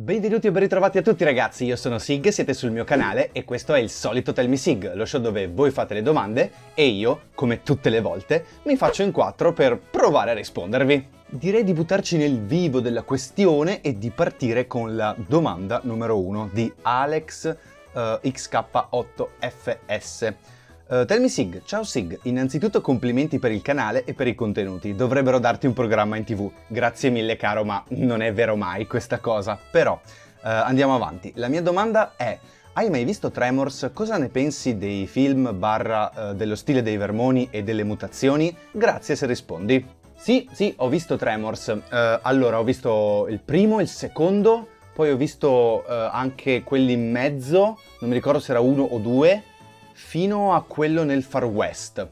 Benvenuti e ben ritrovati a tutti ragazzi, io sono Sig, siete sul mio canale e questo è il solito Tell Me Sig, lo show dove voi fate le domande e io, come tutte le volte, mi faccio in quattro per provare a rispondervi. Direi di buttarci nel vivo della questione e di partire con la domanda numero uno di Alex uh, XK8FS. Uh, tell me Sig, ciao Sig, innanzitutto complimenti per il canale e per i contenuti, dovrebbero darti un programma in tv. Grazie mille caro, ma non è vero mai questa cosa. Però, uh, andiamo avanti. La mia domanda è, hai mai visto Tremors? Cosa ne pensi dei film barra uh, dello stile dei vermoni e delle mutazioni? Grazie se rispondi. Sì, sì, ho visto Tremors. allora, ho visto il primo, il secondo, poi ho visto anche quelli in mezzo, non mi ricordo se era uno o due, fino a quello nel Far West.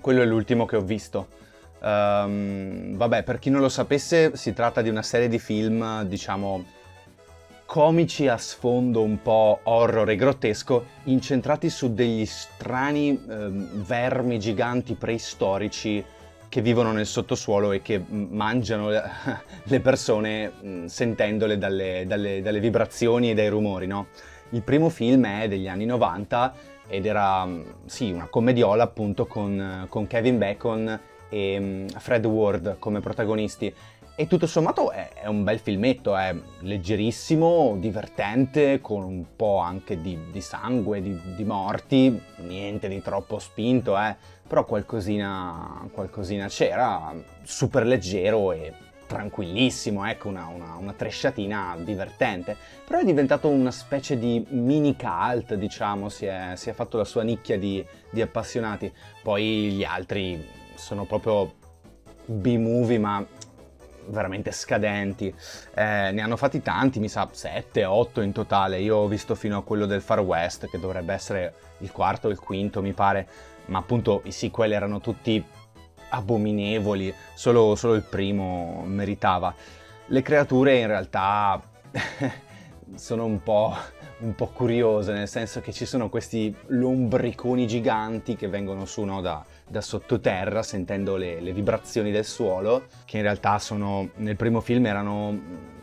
Quello è l'ultimo che ho visto. Um, vabbè, per chi non lo sapesse, si tratta di una serie di film, diciamo, comici a sfondo un po' horror e grottesco, incentrati su degli strani um, vermi giganti preistorici che vivono nel sottosuolo e che mangiano le persone sentendole dalle, dalle, dalle vibrazioni e dai rumori, no? Il primo film è degli anni 90 ed era mm, sì, una commediola appunto con, con Kevin Bacon e mm, Fred Ward come protagonisti. E tutto sommato è, è, un bel filmetto, è leggerissimo, divertente, con un po' anche di, di sangue, di, di, morti, niente di troppo spinto, eh, però qualcosina, qualcosina c'era, super leggero e tranquillissimo, ecco, una, una, una tresciatina divertente. Però è diventato una specie di mini cult, diciamo, si è, si è fatto la sua nicchia di, di appassionati. Poi gli altri sono proprio B-movie, ma veramente scadenti. Eh, ne hanno fatti tanti, mi sa 7, 8 in totale. Io ho visto fino a quello del Far West, che dovrebbe essere il quarto o il quinto, mi pare. Ma appunto i sequel erano tutti abominevoli, solo, solo il primo meritava. Le creature in realtà sono un po', un po', curiose, nel senso che ci sono questi lombriconi giganti che vengono su no, da, da, sottoterra, sentendo le, le, vibrazioni del suolo, che in realtà sono, nel primo film erano,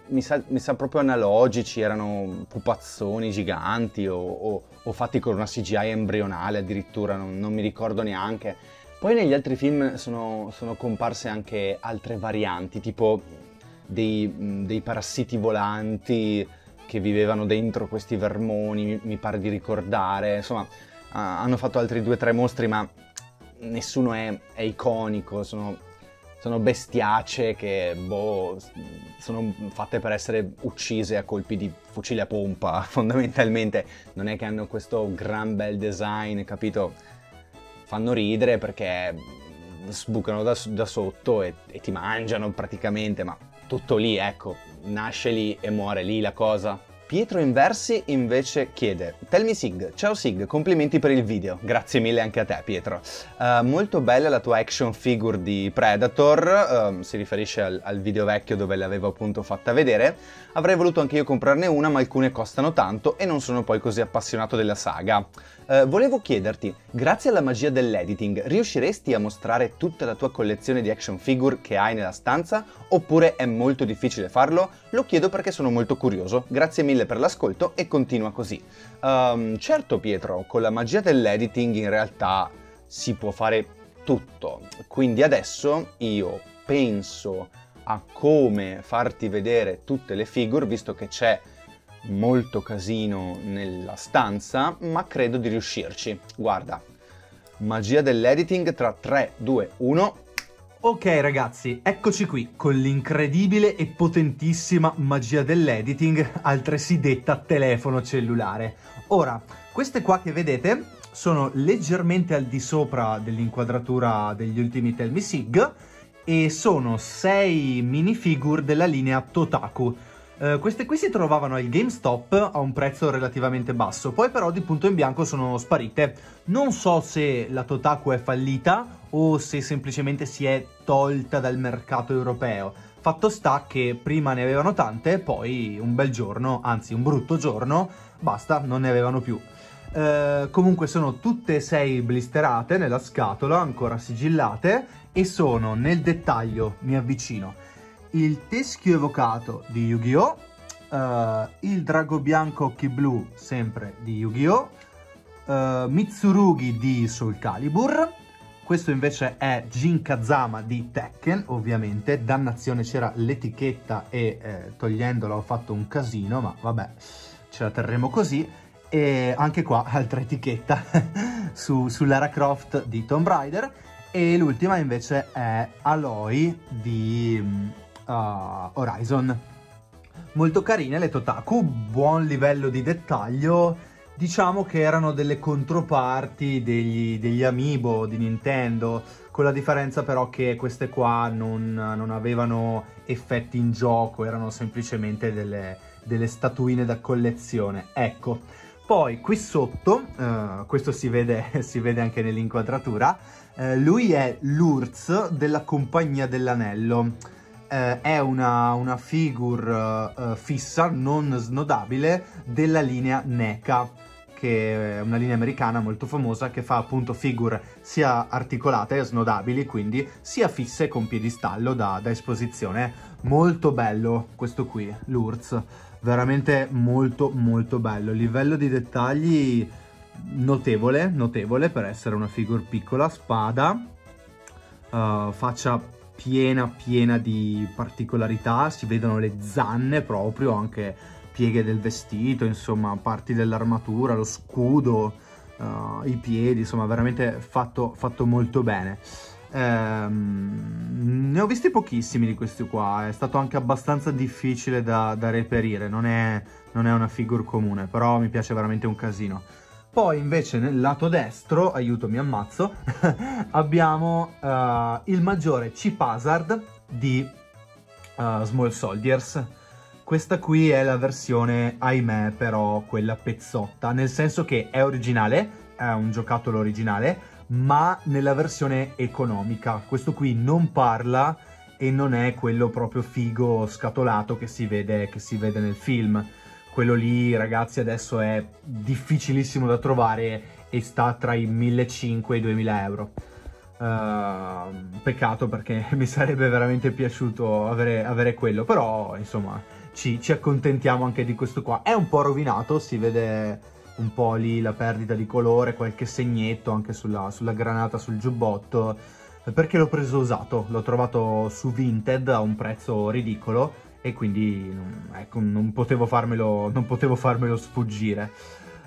mi sa, mi sa proprio analogici, erano pupazzoni giganti o, o, o, fatti con una CGI embrionale addirittura, non, non mi ricordo neanche poi negli altri film sono, sono comparse anche altre varianti, tipo dei, dei, parassiti volanti che vivevano dentro questi vermoni, mi, pare di ricordare. Insomma, uh, hanno fatto altri due o tre mostri, ma nessuno è, è iconico, sono, sono, bestiacce che boh, sono fatte per essere uccise a colpi di fucile a pompa, fondamentalmente. Non è che hanno questo gran bel design, capito? Fanno ridere perché sbucano da, da sotto e, e ti mangiano praticamente, ma tutto lì, ecco, nasce lì e muore lì la cosa. Pietro Inversi invece chiede Tell me Sig, ciao Sig, complimenti per il video, grazie mille anche a te Pietro. Uh, molto bella la tua action figure di Predator, uh, si riferisce al, al, video vecchio dove l'avevo appunto fatta vedere. Avrei voluto anche io comprarne una ma alcune costano tanto e non sono poi così appassionato della saga. Uh, volevo chiederti, grazie alla magia dell'editing, riusciresti a mostrare tutta la tua collezione di action figure che hai nella stanza oppure è molto difficile farlo? Lo chiedo perché sono molto curioso, grazie mille per l'ascolto e continua così. Um, certo Pietro, con la magia dell'editing in realtà si può fare tutto, quindi adesso io penso a come farti vedere tutte le figure, visto che c'è molto casino nella stanza, ma credo di riuscirci. Guarda, magia dell'editing tra 3, 2, 1 Ok ragazzi, eccoci qui con l'incredibile e potentissima magia dell'editing, altresì detta telefono cellulare. Ora, queste qua che vedete sono leggermente al di sopra dell'inquadratura degli ultimi Tell Me Sig e sono 6 minifigure della linea Totaku. Uh, queste qui si trovavano al GameStop a un prezzo relativamente basso, poi però di punto in bianco sono sparite. Non so se la Totaku è fallita o se semplicemente si è tolta dal mercato europeo. Fatto sta che prima ne avevano tante, poi un bel giorno, anzi un brutto giorno, basta, non ne avevano più. Uh, comunque sono tutte e sei blisterate nella scatola, ancora sigillate, e sono nel dettaglio, mi avvicino, il teschio evocato di Yu-Gi-Oh!, uh, il drago bianco occhi blu, sempre di Yu-Gi-Oh! Uh, Mitsurugi di Soul Calibur. Questo invece è Jin Kazama di Tekken, ovviamente. Dannazione c'era l'etichetta e eh, togliendola ho fatto un casino, ma vabbè, ce la terremo così. E anche qua altra etichetta su, su Lara Croft di Tomb Raider. E l'ultima invece è Aloy di uh, Horizon. Molto carine le Totaku, buon livello di dettaglio diciamo che erano delle controparti degli, degli amiibo di Nintendo, con la differenza però che queste qua non, non avevano effetti in gioco, erano semplicemente delle, delle, statuine da collezione. Ecco, poi qui sotto, uh, questo si vede, si vede, anche nell'inquadratura, uh, lui è l'Urz della Compagnia dell'Anello. Uh, è una, una figure fissa, non snodabile, della linea NECA che è una linea americana molto famosa che fa appunto figure sia articolate e snodabili, quindi sia fisse con piedistallo da, da esposizione. Molto bello questo qui, l'URZ, veramente molto molto bello. Livello di dettagli notevole, notevole per essere una figure piccola, spada, uh, faccia piena piena di particolarità, si vedono le zanne proprio anche pieghe del vestito, insomma, parti dell'armatura, lo scudo, uh, i piedi, insomma, veramente fatto, fatto molto bene. Ehm, ne ho visti pochissimi di questi qua, è stato anche abbastanza difficile da, da reperire, non è, non è una figure comune, però mi piace veramente un casino. Poi invece nel lato destro, aiuto mi ammazzo, abbiamo uh, il maggiore Chip Hazard di uh, Small Soldiers questa qui è la versione, ahimè, però quella pezzotta, nel senso che è originale, è un giocattolo originale, ma nella versione economica. Questo qui non parla e non è quello proprio figo scatolato che si vede, che si vede nel film. Quello lì, ragazzi, adesso è difficilissimo da trovare e sta tra i 1500 e i 2000 euro. Uh, peccato perché mi sarebbe veramente piaciuto avere, avere quello, però insomma ci, ci accontentiamo anche di questo qua. È un po' rovinato, si vede un po' lì la perdita di colore, qualche segnetto anche sulla, sulla granata, sul giubbotto, perché l'ho preso usato, l'ho trovato su Vinted a un prezzo ridicolo e quindi ecco, non, potevo farmelo, non potevo farmelo sfuggire.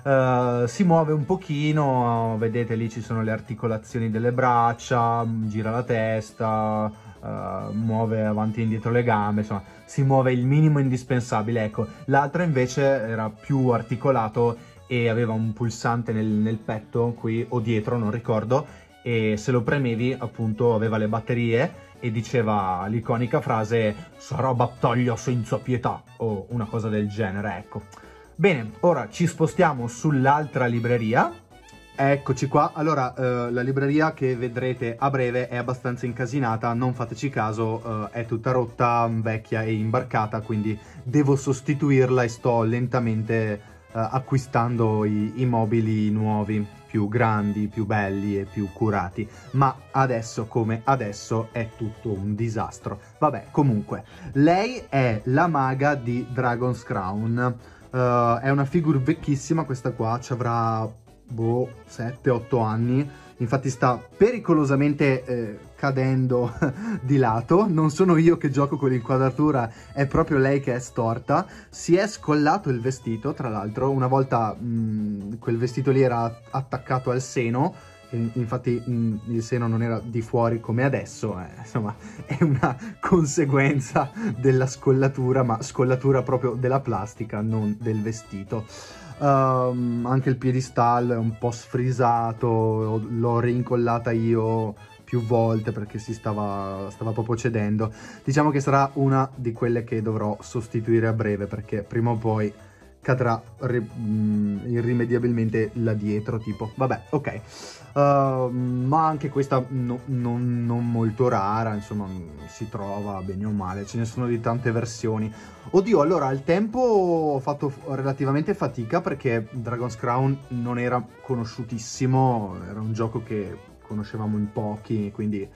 Uh, si muove un pochino, vedete lì ci sono le articolazioni delle braccia, gira la testa, uh, muove avanti e indietro le gambe, insomma si muove il minimo indispensabile. Ecco, l'altra invece era più articolato e aveva un pulsante nel, nel petto qui o dietro, non ricordo, e se lo premevi appunto aveva le batterie e diceva l'iconica frase sarà battaglia senza pietà o una cosa del genere, ecco. Bene, ora ci spostiamo sull'altra libreria. Eccoci qua, allora eh, la libreria che vedrete a breve è abbastanza incasinata, non fateci caso, eh, è tutta rotta, vecchia e imbarcata, quindi devo sostituirla e sto lentamente acquistando i, i mobili nuovi, più grandi, più belli e più curati, ma adesso come adesso è tutto un disastro. Vabbè, comunque, lei è la maga di Dragon's Crown, Uh, è una figure vecchissima questa qua, ci avrà boh, 7-8 anni. Infatti sta pericolosamente eh, cadendo di lato. Non sono io che gioco con l'inquadratura, è proprio lei che è storta. Si è scollato il vestito, tra l'altro. Una volta mh, quel vestito lì era attaccato al seno infatti mh, il seno non era di fuori come adesso, eh, insomma è una conseguenza della scollatura, ma scollatura proprio della plastica, non del vestito. Um, anche il piedistallo è un po' sfrisato, l'ho reincollata io più volte perché si stava, stava proprio cedendo. Diciamo che sarà una di quelle che dovrò sostituire a breve perché prima o poi cadrà mm, irrimediabilmente là dietro, tipo, vabbè, ok. Uh, ma anche questa no, non, non, molto rara, insomma, si trova bene o male, ce ne sono di tante versioni. Oddio, allora, al tempo ho fatto relativamente fatica perché Dragon's Crown non era conosciutissimo, era un gioco che conoscevamo in pochi, quindi...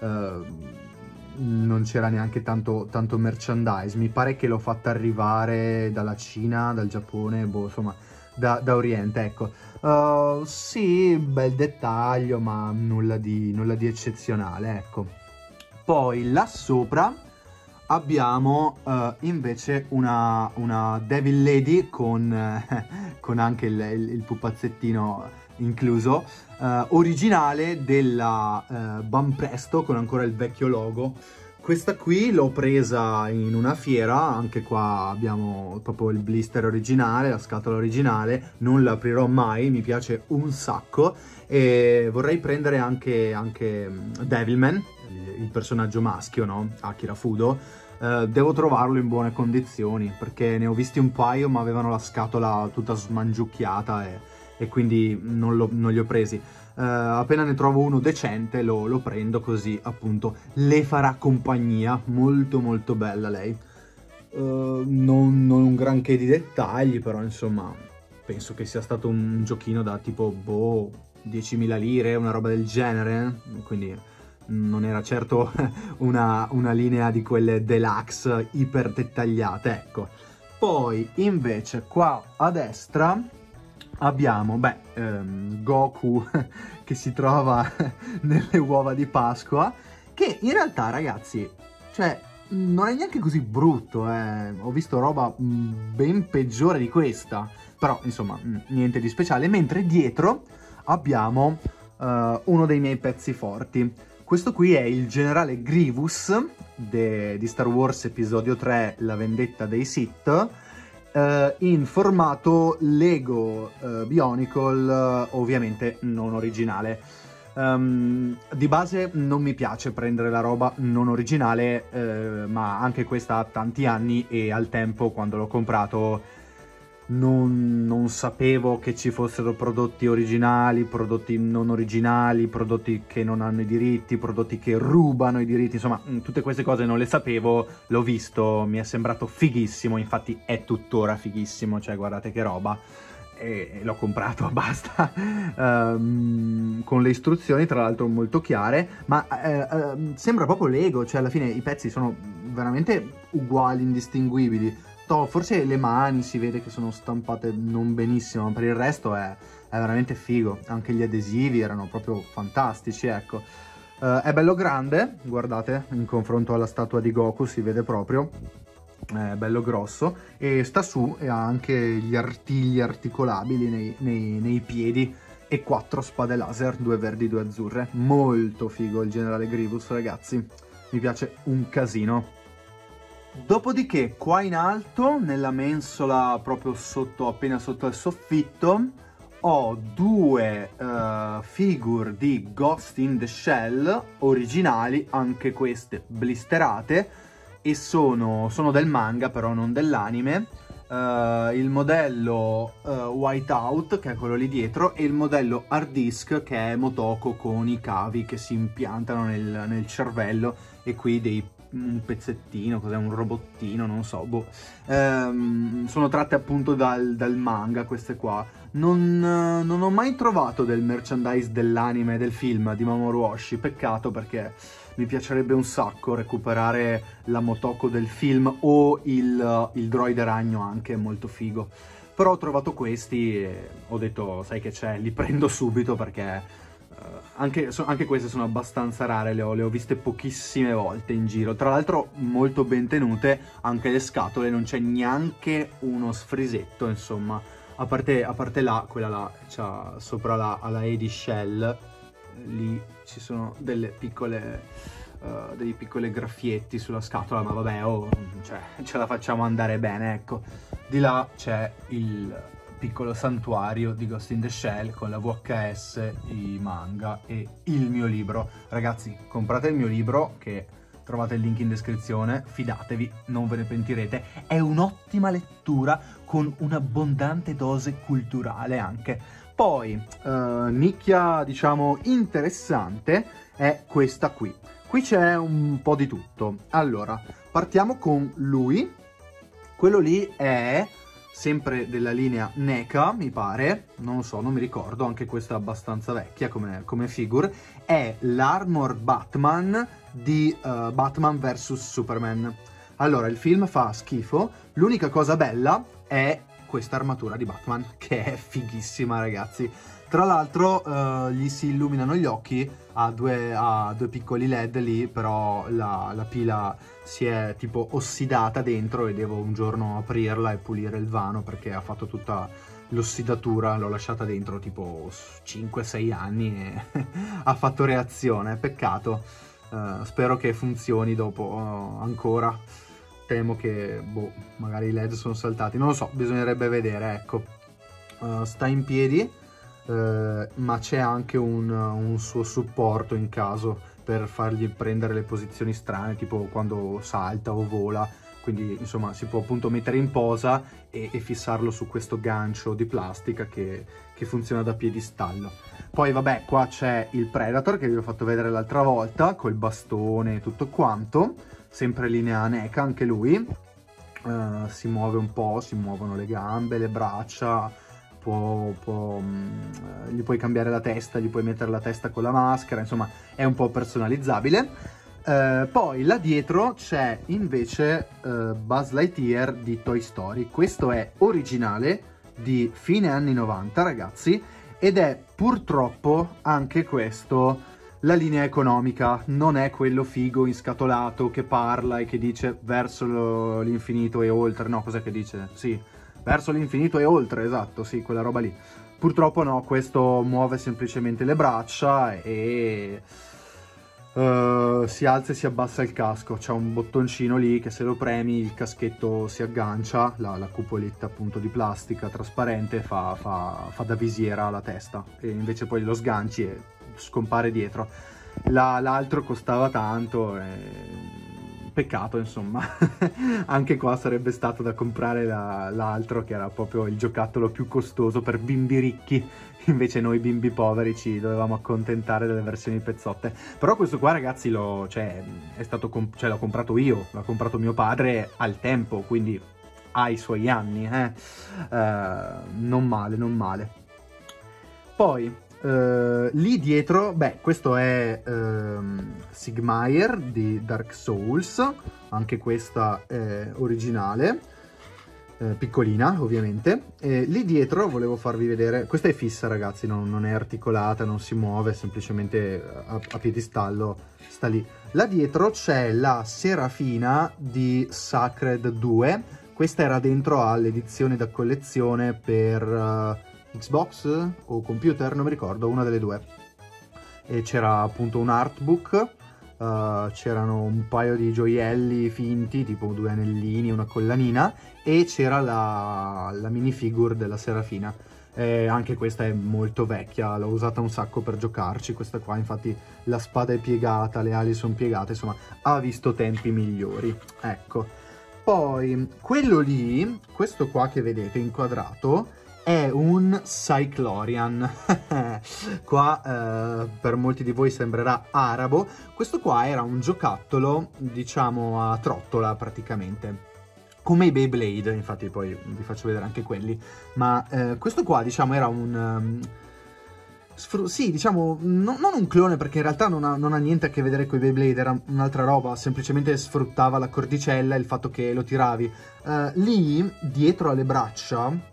Uh, non c'era neanche tanto, tanto merchandise. Mi pare che l'ho fatta arrivare dalla Cina, dal Giappone, boh, insomma, da, da Oriente, ecco. Uh, sì, bel dettaglio, ma nulla di, nulla di eccezionale, ecco. Poi là sopra abbiamo uh, invece una, una, Devil Lady con, con anche il, il, il, pupazzettino incluso, uh, originale della uh, Bampresto con ancora il vecchio logo. Questa qui l'ho presa in una fiera, anche qua abbiamo proprio il blister originale, la scatola originale, non l'aprirò mai, mi piace un sacco e vorrei prendere anche, anche mm, Devilman, il personaggio maschio, no? Akira Fudo, eh, devo trovarlo in buone condizioni perché ne ho visti un paio ma avevano la scatola tutta smangiucchiata e, e quindi non, lo, non, li ho presi. Uh, appena ne trovo uno decente lo, lo, prendo così appunto le farà compagnia, molto molto bella lei. Uh, non, non, un granché di dettagli però insomma penso che sia stato un giochino da tipo boh 10.000 lire, una roba del genere, quindi non era certo una, una linea di quelle deluxe iper dettagliate, ecco. Poi invece qua a destra abbiamo, beh, ehm, Goku che si trova nelle uova di Pasqua, che in realtà ragazzi, cioè, non è neanche così brutto, eh. ho visto roba mm, ben peggiore di questa, però insomma, mm, niente di speciale, mentre dietro abbiamo uh, uno dei miei pezzi forti, questo qui è il generale Grievous de, di Star Wars Episodio 3 La vendetta dei Sith eh, in formato Lego eh, Bionicle, eh, ovviamente non originale. Um, di base non mi piace prendere la roba non originale, eh, ma anche questa ha tanti anni e al tempo quando l'ho comprato non, non, sapevo che ci fossero prodotti originali, prodotti non originali, prodotti che non hanno i diritti, prodotti che rubano i diritti, insomma mm, tutte queste cose non le sapevo, l'ho visto, mi è sembrato fighissimo, infatti è tuttora fighissimo, cioè guardate che roba. E l'ho comprato, basta, um, con le istruzioni tra l'altro molto chiare, ma uh, uh, sembra proprio Lego, cioè alla fine i pezzi sono veramente uguali, indistinguibili, to, forse le mani si vede che sono stampate non benissimo, ma per il resto è, è veramente figo. Anche gli adesivi erano proprio fantastici, ecco. Uh, è bello grande, guardate, in confronto alla statua di Goku si vede proprio. È bello grosso e sta su e ha anche gli artigli articolabili nei, nei, nei piedi e quattro spade laser, due verdi e due azzurre. Molto figo il generale Grievous, ragazzi. Mi piace un casino. Dopodiché, qua in alto, nella mensola proprio sotto, appena sotto il soffitto, ho due uh, figure di Ghost in the Shell originali, anche queste blisterate, e sono, sono del manga, però non dell'anime. Uh, il modello uh, Whiteout, che è quello lì dietro, e il modello Hard Disk, che è Motoko con i cavi che si impiantano nel, nel cervello e qui dei un pezzettino, cos'è un robottino, non so, boh. Ehm, sono tratte appunto dal, dal manga queste qua. Non, non, ho mai trovato del merchandise dell'anime del film di Mamoru Oshii, peccato perché mi piacerebbe un sacco recuperare la Motoko del film o il, il droide ragno anche, molto figo. Però ho trovato questi e ho detto, sai che c'è, li prendo subito perché anche, so, anche, queste sono abbastanza rare, le ho, le ho, viste pochissime volte in giro. Tra l'altro molto ben tenute, anche le scatole, non c'è neanche uno sfrisetto, insomma. A parte, a parte là, quella là, c'ha sopra la, alla Edi Shell, lì ci sono delle piccole... Uh, dei piccoli graffietti sulla scatola, ma vabbè, oh, cioè, ce la facciamo andare bene, ecco. Di là c'è il piccolo santuario di Ghost in the Shell con la VHS, i manga e il mio libro. Ragazzi, comprate il mio libro che trovate il link in descrizione, fidatevi, non ve ne pentirete. È un'ottima lettura con un'abbondante dose culturale anche. Poi, uh, nicchia, diciamo, interessante è questa qui. Qui c'è un po' di tutto. Allora, partiamo con lui. Quello lì è sempre della linea NECA, mi pare, non lo so, non mi ricordo, anche questa è abbastanza vecchia come, come figure, è l'Armor Batman di uh, Batman vs Superman. Allora, il film fa schifo, l'unica cosa bella è questa armatura di Batman, che è fighissima ragazzi. Tra l'altro uh, gli si illuminano gli occhi, ha due, ha due piccoli led lì, però la, la, pila si è tipo ossidata dentro e devo un giorno aprirla e pulire il vano perché ha fatto tutta l'ossidatura, l'ho lasciata dentro tipo 5-6 anni e ha fatto reazione, peccato. Uh, spero che funzioni dopo uh, ancora. Temo che, boh, magari i led sono saltati, non lo so, bisognerebbe vedere, ecco. Uh, sta in piedi eh, ma c'è anche un, un, suo supporto in caso per fargli prendere le posizioni strane, tipo quando salta o vola. Quindi insomma si può appunto mettere in posa e, e fissarlo su questo gancio di plastica che, che funziona da piedistallo. Poi vabbè qua c'è il Predator che vi ho fatto vedere l'altra volta col bastone e tutto quanto, sempre linea NECA anche lui. Uh, si muove un po', si muovono le gambe, le braccia, può, può, mm, gli puoi cambiare la testa, gli puoi mettere la testa con la maschera, insomma è un po' personalizzabile. Uh, poi là dietro c'è invece uh, Buzz Lightyear di Toy Story. Questo è originale di fine anni 90, ragazzi, ed è purtroppo anche questo la linea economica, non è quello figo inscatolato che parla e che dice verso l'infinito e oltre, no, cos'è che dice? Sì, verso l'infinito e oltre, esatto, sì, quella roba lì. Purtroppo no, questo muove semplicemente le braccia e uh, si alza e si abbassa il casco. C'è un bottoncino lì che se lo premi il caschetto si aggancia, la, la cupoletta appunto di plastica trasparente fa, fa, fa, da visiera alla testa e invece poi lo sganci e scompare dietro. La, l'altro costava tanto e peccato insomma. Anche qua sarebbe stato da comprare la, l'altro che era proprio il giocattolo più costoso per bimbi ricchi. Invece noi bimbi poveri ci dovevamo accontentare delle versioni pezzotte. Però questo qua ragazzi lo, cioè, comp- cioè, l'ho comprato io l'ha comprato mio padre al tempo quindi ha i suoi anni eh? Uh, non male non male. Poi Uh, lì dietro, beh, questo è uh, Sigmire di Dark Souls, anche questa è originale, uh, piccolina ovviamente. E lì dietro volevo farvi vedere, questa è fissa ragazzi, non, non è articolata, non si muove, semplicemente a, a piedistallo sta lì. Là dietro c'è la Serafina di Sacred 2, questa era dentro all'edizione da collezione per Xbox o computer, non mi ricordo, una delle due. E c'era appunto un artbook, uh, c'erano un paio di gioielli finti, tipo due anellini, una collanina, e c'era la, la minifigure della Serafina. Eh, anche questa è molto vecchia, l'ho usata un sacco per giocarci, questa qua infatti la spada è piegata, le ali sono piegate, insomma ha visto tempi migliori, ecco. Poi quello lì, questo qua che vedete inquadrato, è un Cyclorian. qua eh, per molti di voi sembrerà arabo. Questo qua era un giocattolo, diciamo, a trottola praticamente. Come i Beyblade, infatti poi vi faccio vedere anche quelli. Ma eh, questo qua, diciamo, era un... Um, sì, diciamo, no, non un clone perché in realtà non ha, non ha niente a che vedere con i Beyblade, era un'altra roba, semplicemente sfruttava la cordicella e il fatto che lo tiravi. Uh, lì, dietro alle braccia,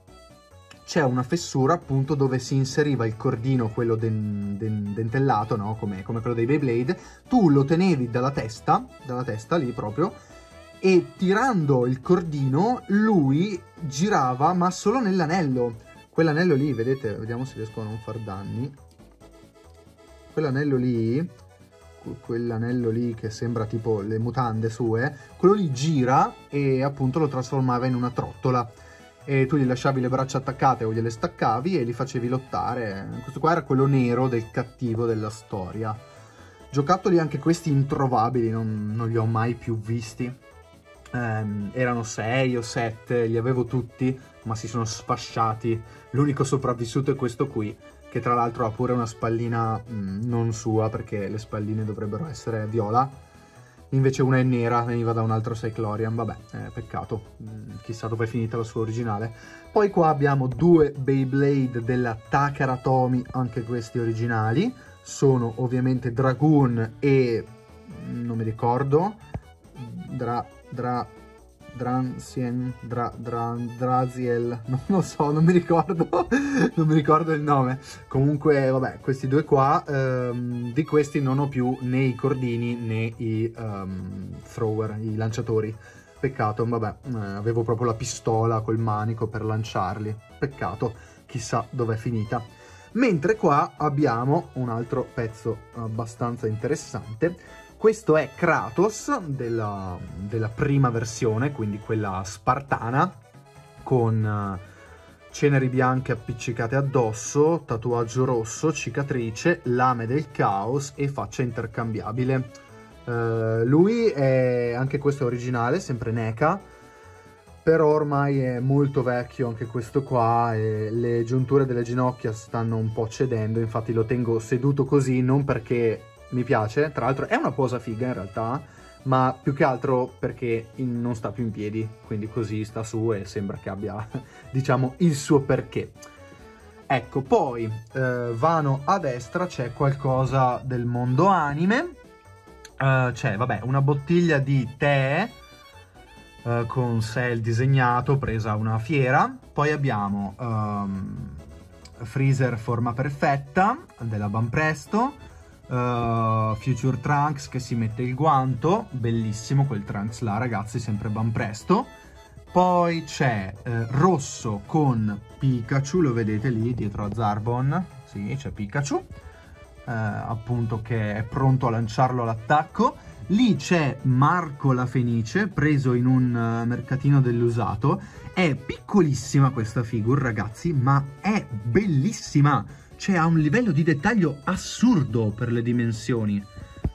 c'è una fessura appunto dove si inseriva il cordino, quello den, den, dentellato, no? come, come, quello dei Beyblade, tu lo tenevi dalla testa, dalla testa lì proprio, e tirando il cordino lui girava ma solo nell'anello. Quell'anello lì, vedete, vediamo se riesco a non far danni. Quell'anello lì, quell'anello lì che sembra tipo le mutande sue, quello lì gira e appunto lo trasformava in una trottola e tu gli lasciavi le braccia attaccate o gliele staccavi e li facevi lottare. Questo qua era quello nero del cattivo della storia. Giocattoli anche questi introvabili, non, non li ho mai più visti. Um, erano sei o sette, li avevo tutti, ma si sono sfasciati. L'unico sopravvissuto è questo qui, che tra l'altro ha pure una spallina mh, mm, non sua, perché le spalline dovrebbero essere viola invece una è nera, veniva da un altro Cyclorian, vabbè, eh, peccato, mm, chissà dove è finita la sua originale. Poi qua abbiamo due Beyblade della Takara Tomy, anche questi originali, sono ovviamente Dragoon e... Mm, non mi ricordo, Dra... Dra Dransien, Dra, Dra, Draziel, non lo so, non mi ricordo, non mi ricordo il nome. Comunque, vabbè, questi due qua, um, di questi non ho più né i cordini né i um, thrower, i lanciatori. Peccato, vabbè, eh, avevo proprio la pistola col manico per lanciarli. Peccato, chissà dov'è finita. Mentre qua abbiamo un altro pezzo abbastanza interessante questo è Kratos della, della prima versione, quindi quella spartana, con uh, ceneri bianche appiccicate addosso, tatuaggio rosso, cicatrice, lame del caos e faccia intercambiabile. Uh, lui è anche questo originale, sempre NECA, però ormai è molto vecchio anche questo qua e le giunture delle ginocchia stanno un po' cedendo, infatti lo tengo seduto così non perché mi piace, tra l'altro è una posa figa in realtà, ma più che altro perché non sta più in piedi, quindi così sta su e sembra che abbia, diciamo, il suo perché. Ecco, poi eh, vano a destra c'è qualcosa del mondo anime, uh, c'è, vabbè, una bottiglia di tè uh, con Cell disegnato, presa a una fiera, poi abbiamo um, Freezer forma perfetta della Banpresto, Uh, Future Trunks che si mette il guanto, bellissimo quel Trunks là ragazzi, sempre ban presto. Poi c'è uh, rosso con Pikachu, lo vedete lì dietro a Zarbon, sì c'è Pikachu, uh, appunto che è pronto a lanciarlo all'attacco. Lì c'è Marco la Fenice, preso in un mercatino dell'usato. È piccolissima questa figure ragazzi, ma è bellissima! Cioè ha un livello di dettaglio assurdo per le dimensioni.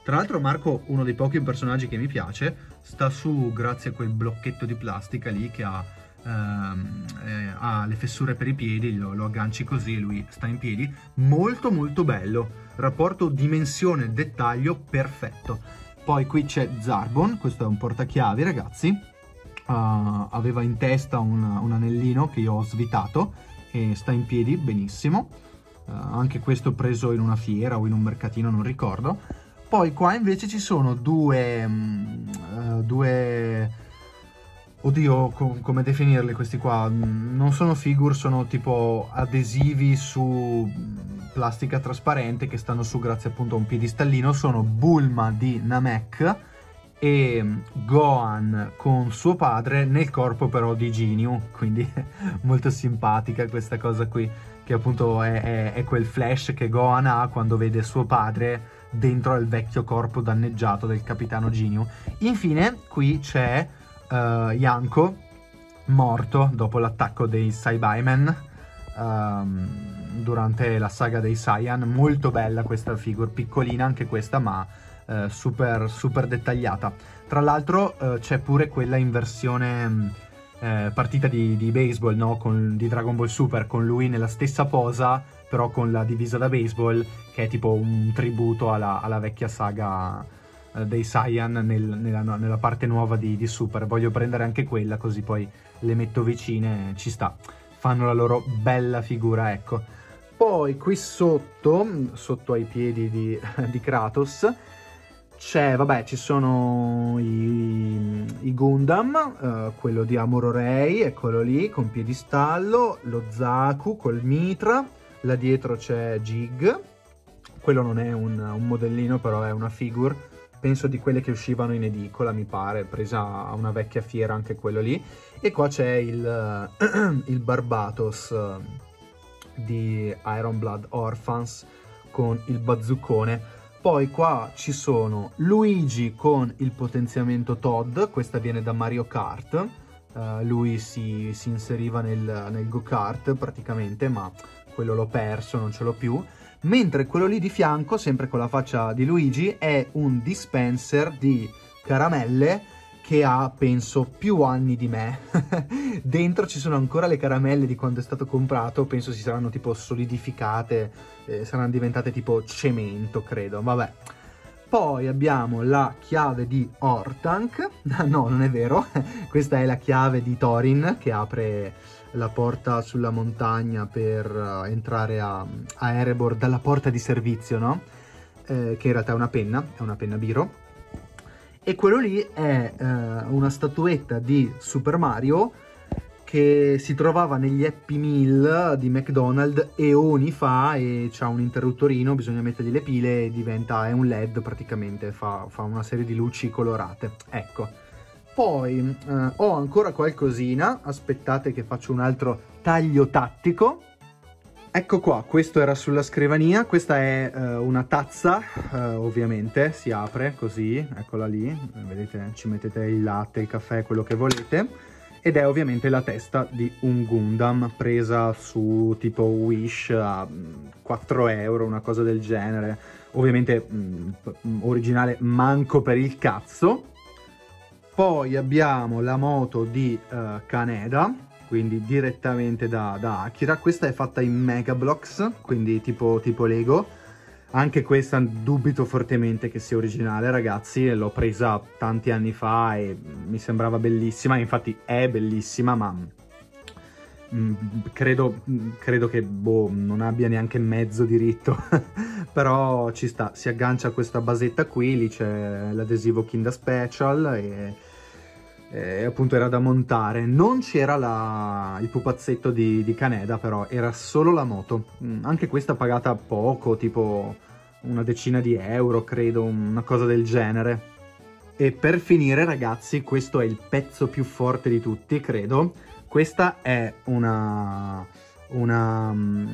Tra l'altro Marco, uno dei pochi personaggi che mi piace, sta su grazie a quel blocchetto di plastica lì che ha, ehm, eh, ha le fessure per i piedi, lo, lo agganci così e lui sta in piedi. Molto molto bello, rapporto dimensione-dettaglio perfetto. Poi qui c'è Zarbon, questo è un portachiavi ragazzi, uh, aveva in testa un, un anellino che io ho svitato e sta in piedi benissimo anche questo preso in una fiera o in un mercatino, non ricordo. Poi qua invece ci sono due, uh, due Oddio, com come definirli questi qua? Mm, non sono figure, sono tipo adesivi su mm, plastica trasparente che stanno su grazie appunto a un piedistallino. Sono Bulma di Namek e mm, Gohan con suo padre nel corpo però di Ginyu, quindi molto simpatica questa cosa qui che appunto è, è, è, quel flash che Gohan ha quando vede suo padre dentro al vecchio corpo danneggiato del capitano Ginyu. Infine, qui c'è uh, Yanko, morto dopo l'attacco dei Saibaimen um, durante la saga dei Saiyan. Molto bella questa figure, piccolina anche questa, ma uh, super, super dettagliata. Tra l'altro uh, c'è pure quella in versione eh, partita di, di baseball no? con, di Dragon Ball Super con lui nella stessa posa, però con la divisa da baseball, che è tipo un tributo alla, alla vecchia saga eh, dei Saiyan nel, nella, nella, parte nuova di, di, Super. Voglio prendere anche quella, così poi le metto vicine, ci sta. Fanno la loro bella figura, ecco. Poi qui sotto, sotto ai piedi di, di Kratos, c'è, vabbè, ci sono i, i Gundam, uh, quello di Amuro Rei, eccolo lì, con piedistallo, lo Zaku col mitra, là dietro c'è Jig, quello non è un, un, modellino, però è una figure, penso di quelle che uscivano in edicola, mi pare, presa a una vecchia fiera anche quello lì, e qua c'è il, il Barbatos uh, di Iron Blood Orphans con il bazzucone, poi qua ci sono Luigi con il potenziamento Todd, questa viene da Mario Kart. Uh, lui si, si inseriva nel, nel go-kart praticamente, ma quello l'ho perso, non ce l'ho più. Mentre quello lì di fianco, sempre con la faccia di Luigi, è un dispenser di caramelle che ha, penso, più anni di me. Dentro ci sono ancora le caramelle di quando è stato comprato, penso si saranno tipo solidificate, eh, saranno diventate tipo cemento, credo, vabbè. Poi abbiamo la chiave di Ortank, no non è vero, questa è la chiave di Thorin che apre la porta sulla montagna per uh, entrare a, a, Erebor dalla porta di servizio, no? Eh, che in realtà è una penna, è una penna biro. E quello lì è uh, una statuetta di Super Mario che si trovava negli Happy Meal di McDonald's eoni fa e c'ha un interruttorino, bisogna mettergli le pile e diventa, è un LED praticamente, fa, fa una serie di luci colorate. Ecco. Poi eh, ho ancora qualcosina, aspettate che faccio un altro taglio tattico. Ecco qua, questo era sulla scrivania, questa è uh, una tazza, uh, ovviamente, si apre così, eccola lì, vedete, ci mettete il latte, il caffè, quello che volete, ed è ovviamente la testa di un Gundam presa su tipo Wish a 4 mm, euro, una cosa del genere, ovviamente mh, mm, originale manco per il cazzo, poi abbiamo la moto di uh, Kaneda, quindi direttamente da, da, Akira. Questa è fatta in Mega Blocks, quindi tipo, tipo Lego. Anche questa dubito fortemente che sia originale, ragazzi. L'ho presa tanti anni fa e mi sembrava bellissima. Infatti è bellissima, ma mm, credo, credo, che boh, non abbia neanche mezzo diritto. Però ci sta, si aggancia a questa basetta qui, lì c'è l'adesivo Kinda Special e eh, appunto era da montare. Non c'era la... il pupazzetto di, di, Caneda, però era solo la moto. Mm, anche questa pagata poco, tipo una decina di euro, credo, una cosa del genere. E per finire, ragazzi, questo è il pezzo più forte di tutti, credo. Questa è una una, mm,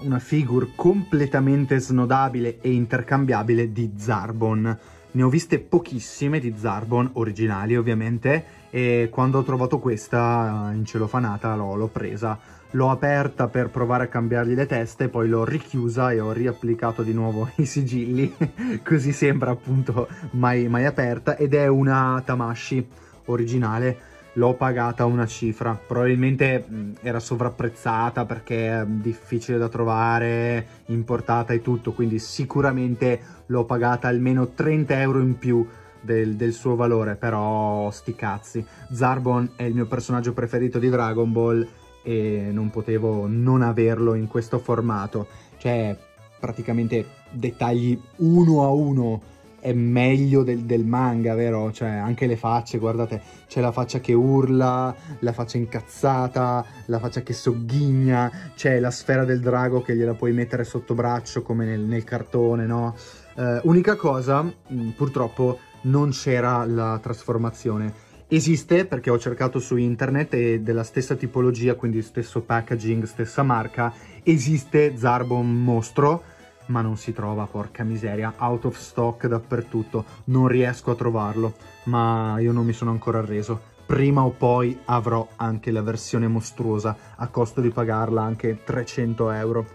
una figure completamente snodabile e intercambiabile di Zarbon. Ne ho viste pochissime di Zarbon, originali ovviamente, e quando ho trovato questa eh, in celofanata l'ho presa. L'ho aperta per provare a cambiargli le teste, poi l'ho richiusa e ho riapplicato di nuovo i sigilli, così sembra appunto mai, mai aperta, ed è una Tamashi originale l'ho pagata una cifra. Probabilmente mh, era sovrapprezzata perché è difficile da trovare, importata e tutto, quindi sicuramente l'ho pagata almeno 30 euro in più del, del, suo valore, però sti cazzi. Zarbon è il mio personaggio preferito di Dragon Ball e non potevo non averlo in questo formato. Cioè, praticamente dettagli uno a uno è meglio del, del, manga, vero? Cioè, anche le facce, guardate, c'è la faccia che urla, la faccia incazzata, la faccia che sogghigna, c'è la sfera del drago che gliela puoi mettere sotto braccio come nel, nel cartone, no? Uh, unica cosa, mm, purtroppo non c'era la trasformazione. Esiste perché ho cercato su internet e della stessa tipologia, quindi stesso packaging, stessa marca, esiste Zarbon Mostro, ma non si trova, porca miseria, out of stock dappertutto, non riesco a trovarlo, ma io non mi sono ancora arreso. Prima o poi avrò anche la versione mostruosa, a costo di pagarla anche 300 euro.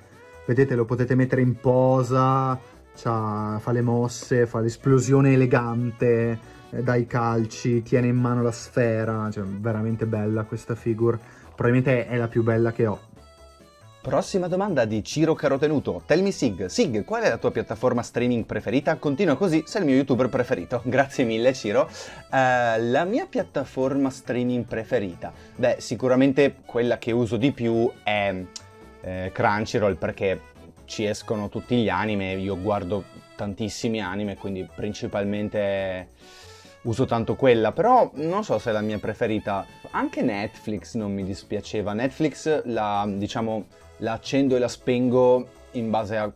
Vedete, lo potete mettere in posa, fa le mosse, fa l'esplosione elegante, eh, dai calci, tiene in mano la sfera, cioè veramente bella questa figure, probabilmente è la più bella che ho. Prossima domanda di Ciro Carotenuto. Tell me Sig. Sig, qual è la tua piattaforma streaming preferita? Continua così, sei il mio youtuber preferito. Grazie mille Ciro. Uh, la mia piattaforma streaming preferita? Beh, sicuramente quella che uso di più è eh, Crunchyroll perché ci escono tutti gli anime, io guardo tantissimi anime, quindi principalmente uso tanto quella, però non so se è la mia preferita. Anche Netflix non mi dispiaceva. Netflix la, diciamo, la accendo e la spengo in base a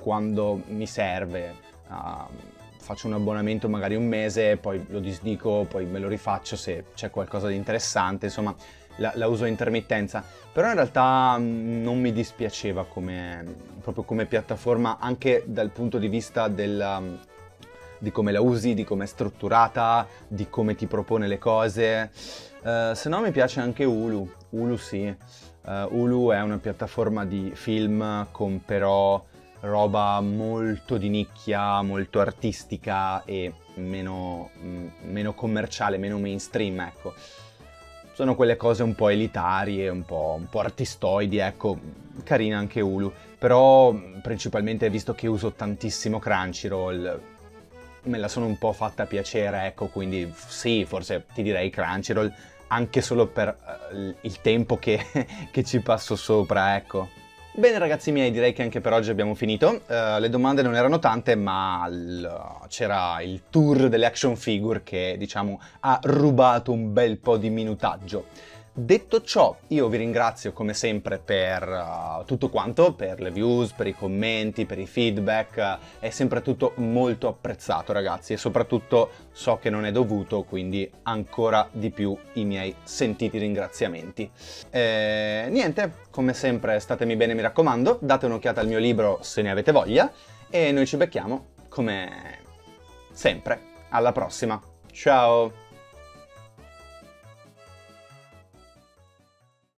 quando mi serve. Uh, faccio un abbonamento magari un mese, poi lo disdico, poi me lo rifaccio se c'è qualcosa di interessante, insomma la, la uso a intermittenza. Però in realtà mm, non mi dispiaceva come, proprio come piattaforma anche dal punto di vista del, mm, di come la usi, di come è strutturata, di come ti propone le cose. Uh, se no mi piace anche Hulu, Hulu sì. Uh, Hulu è una piattaforma di film con però roba molto di nicchia, molto artistica e meno, mm, meno commerciale, meno mainstream, ecco. Sono quelle cose un po' elitarie, un po', un po' artistoidi, ecco, carina anche Hulu. Però principalmente visto che uso tantissimo Crunchyroll, me la sono un po' fatta piacere, ecco, quindi sì, forse ti direi Crunchyroll, anche solo per uh, il tempo che, che ci passo sopra, ecco. Bene ragazzi miei, direi che anche per oggi abbiamo finito. Uh, le domande non erano tante, ma c'era il tour delle action figure che, diciamo, ha rubato un bel po' di minutaggio. Detto ciò, io vi ringrazio come sempre per uh, tutto quanto, per le views, per i commenti, per i feedback, uh, è sempre tutto molto apprezzato ragazzi e soprattutto so che non è dovuto, quindi ancora di più i miei sentiti ringraziamenti. E, niente, come sempre statemi bene mi raccomando, date un'occhiata al mio libro se ne avete voglia e noi ci becchiamo come sempre. Alla prossima, ciao!